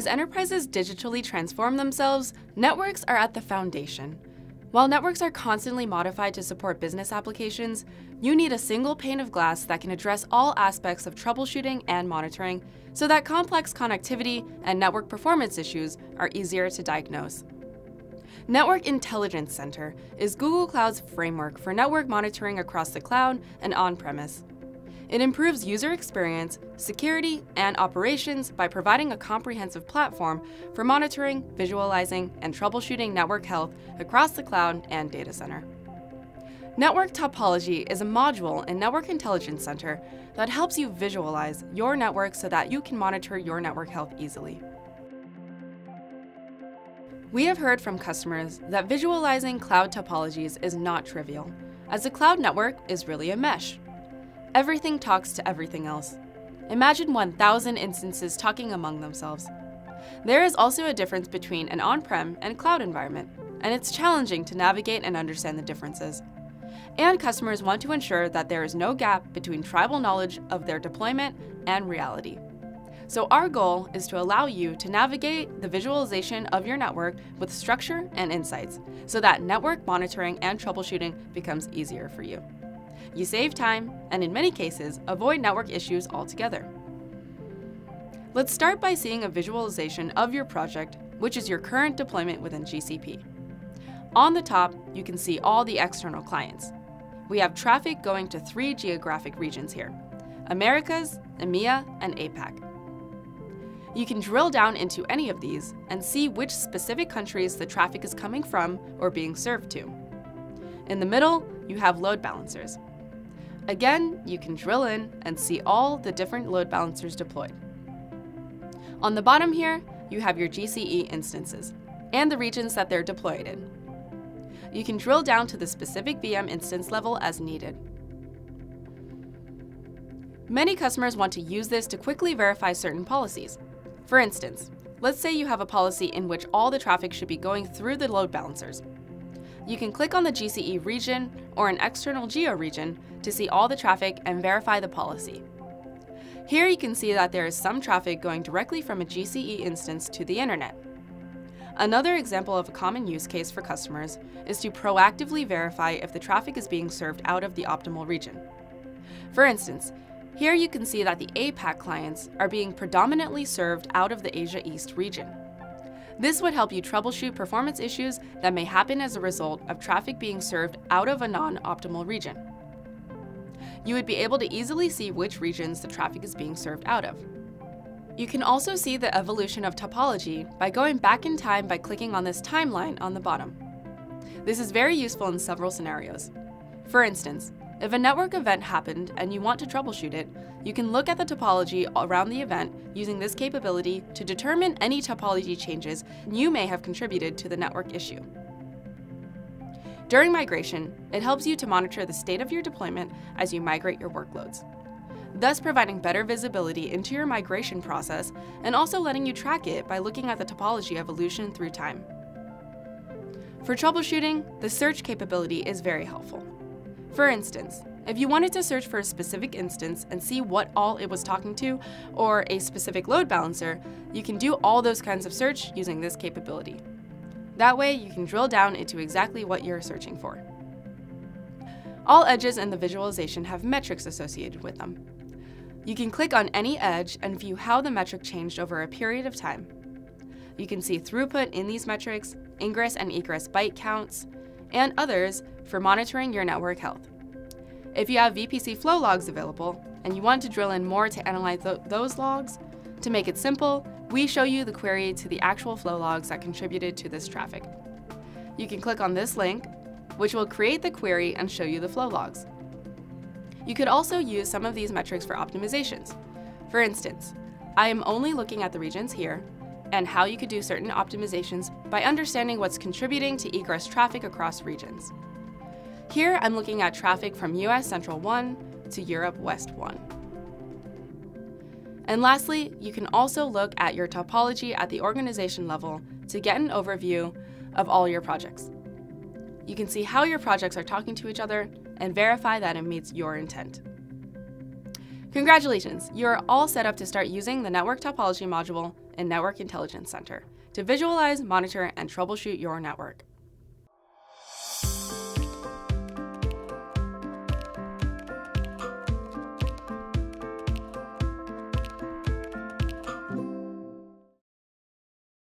As enterprises digitally transform themselves, networks are at the foundation. While networks are constantly modified to support business applications, you need a single pane of glass that can address all aspects of troubleshooting and monitoring so that complex connectivity and network performance issues are easier to diagnose. Network Intelligence Center is Google Cloud's framework for network monitoring across the cloud and on-premise. It improves user experience, security, and operations by providing a comprehensive platform for monitoring, visualizing, and troubleshooting network health across the cloud and data center. Network Topology is a module in Network Intelligence Center that helps you visualize your network so that you can monitor your network health easily. We have heard from customers that visualizing cloud topologies is not trivial, as a cloud network is really a mesh, Everything talks to everything else. Imagine 1,000 instances talking among themselves. There is also a difference between an on-prem and cloud environment, and it's challenging to navigate and understand the differences. And customers want to ensure that there is no gap between tribal knowledge of their deployment and reality. So our goal is to allow you to navigate the visualization of your network with structure and insights, so that network monitoring and troubleshooting becomes easier for you. You save time, and in many cases, avoid network issues altogether. Let's start by seeing a visualization of your project, which is your current deployment within GCP. On the top, you can see all the external clients. We have traffic going to three geographic regions here, Americas, EMEA, and APAC. You can drill down into any of these and see which specific countries the traffic is coming from or being served to. In the middle, you have load balancers. Again, you can drill in and see all the different load balancers deployed. On the bottom here, you have your GCE instances and the regions that they're deployed in. You can drill down to the specific VM instance level as needed. Many customers want to use this to quickly verify certain policies. For instance, let's say you have a policy in which all the traffic should be going through the load balancers, you can click on the GCE region or an external geo region to see all the traffic and verify the policy. Here you can see that there is some traffic going directly from a GCE instance to the internet. Another example of a common use case for customers is to proactively verify if the traffic is being served out of the optimal region. For instance, here you can see that the APAC clients are being predominantly served out of the Asia East region. This would help you troubleshoot performance issues that may happen as a result of traffic being served out of a non-optimal region. You would be able to easily see which regions the traffic is being served out of. You can also see the evolution of topology by going back in time by clicking on this timeline on the bottom. This is very useful in several scenarios. For instance, if a network event happened and you want to troubleshoot it, you can look at the topology around the event using this capability to determine any topology changes you may have contributed to the network issue. During migration, it helps you to monitor the state of your deployment as you migrate your workloads, thus providing better visibility into your migration process and also letting you track it by looking at the topology evolution through time. For troubleshooting, the search capability is very helpful. For instance, if you wanted to search for a specific instance and see what all it was talking to, or a specific load balancer, you can do all those kinds of search using this capability. That way, you can drill down into exactly what you're searching for. All edges in the visualization have metrics associated with them. You can click on any edge and view how the metric changed over a period of time. You can see throughput in these metrics, ingress and egress byte counts, and others for monitoring your network health. If you have VPC flow logs available and you want to drill in more to analyze th those logs, to make it simple, we show you the query to the actual flow logs that contributed to this traffic. You can click on this link, which will create the query and show you the flow logs. You could also use some of these metrics for optimizations. For instance, I am only looking at the regions here, and how you could do certain optimizations by understanding what's contributing to egress traffic across regions. Here I'm looking at traffic from US Central 1 to Europe West 1. And lastly, you can also look at your topology at the organization level to get an overview of all your projects. You can see how your projects are talking to each other and verify that it meets your intent. Congratulations, you are all set up to start using the Network Topology module in Network Intelligence Center to visualize, monitor, and troubleshoot your network.